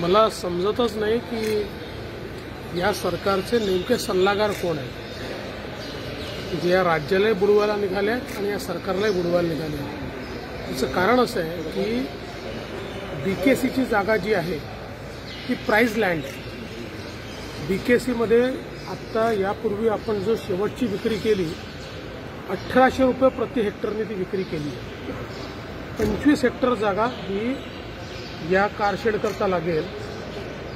मला समजतच नाही की या सरकारचे नेमके सल्लागार कोण आहेत. जे या राज्यालाही बुडवायला निघाले आहेत आणि या सरकारलाही बुडवायला निघाले आहेत. त्याचं कारण असं आहे की बी के सीची जागा जी आहे ती प्राईज लँड बी के सीमध्ये आत्ता यापूर्वी आपण जो शेवटची विक्री केली अठराशे रुपये प्रति हेक्टरने ती विक्री केली आहे. पंचवीस हेक्टर जागा ही या कारशेडकरता लागेल.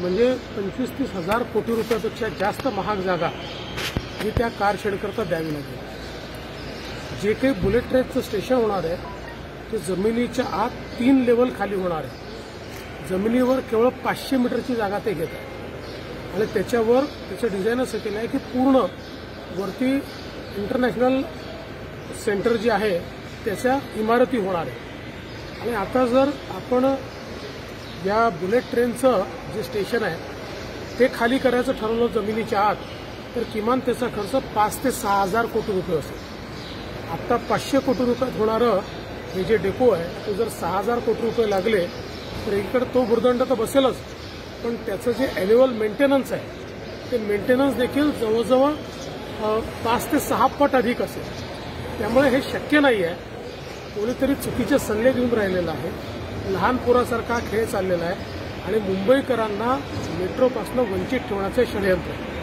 म्हणजे पंचवीस तीस हजार कोटी रुपयापेक्षा जास्त महाग जागा ही त्या कारशेडकरता द्यावी लागेल. जे काही बुलेट ट्रेनचं स्टेशन होणार आहे ते जमिनीच्या आत तीन लेवल खाली होणार आहे. जमिनीवर केवळ पाचशे मीटरची जागा ते घेत आहे आणि त्याच्यावर त्याचं डिझाईन असं केलं आहे की पूर्ण वरती इंटरनॅशनल सेंटर जे आहे त्याच्या इमारती होणार आहे. आणि आता जर आपण या बुलेट ट्रेनचं जे स्टेशन आहे ते खाली करायचं ठरवलं जमिनीच्या आत तर किमान त्याचा खर्च पाच ते सहा हजार कोटी रुपये असेल. आत्ता पाचशे कोटी रुपयात होणारं हे जे डेपो आहे ते जर सहा हजार कोटी रुपये लागले तर एकीकडे तो भुर्दंड तर बसेलच. पण त्याचं जे ॲन्युअल मेंटेनन्स आहे ते मेंटेनन्स देखील जवळजवळ पाच ते सहा पट अधिक असेल. त्यामुळे हे शक्य नाही आहे कोणीतरी चुकीचे सल्ले देऊन राहिलेला आहे. लहान पोरासारखा खेळ चाललेला आहे आणि मुंबईकरांना मेट्रोपासून वंचित ठेवण्याचं षडयंत्र आहे.